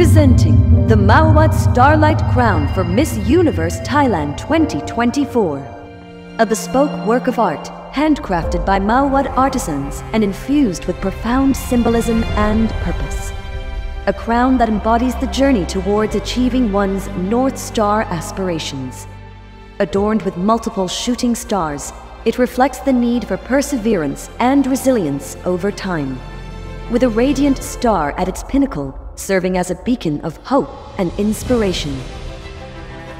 Presenting the Mouawad Starlight Crown for Miss Universe Thailand 2024. A bespoke work of art, handcrafted by Mouawad artisans and infused with profound symbolism and purpose. A crown that embodies the journey towards achieving one's North Star aspirations. Adorned with multiple shooting stars, it reflects the need for perseverance and resilience over time. With a radiant star at its pinnacle, serving as a beacon of hope and inspiration.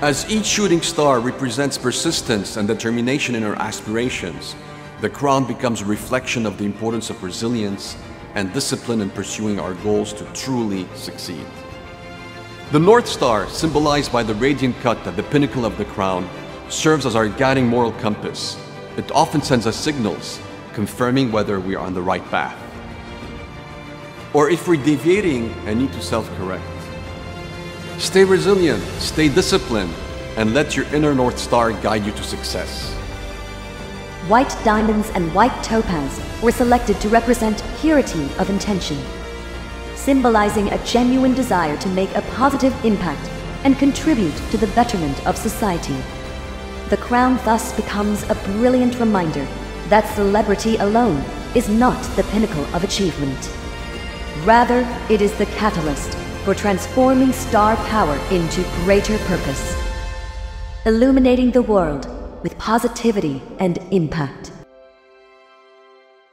As each shooting star represents persistence and determination in our aspirations, the crown becomes a reflection of the importance of resilience and discipline in pursuing our goals to truly succeed. The North Star, symbolized by the radiant cut at the pinnacle of the crown, serves as our guiding moral compass. It often sends us signals, confirming whether we are on the right path or if we're deviating and need to self-correct. Stay resilient, stay disciplined, and let your inner North Star guide you to success. White diamonds and white topaz were selected to represent purity of intention, symbolizing a genuine desire to make a positive impact and contribute to the betterment of society. The crown thus becomes a brilliant reminder that celebrity alone is not the pinnacle of achievement. Rather, it is the catalyst for transforming star power into greater purpose, illuminating the world with positivity and impact.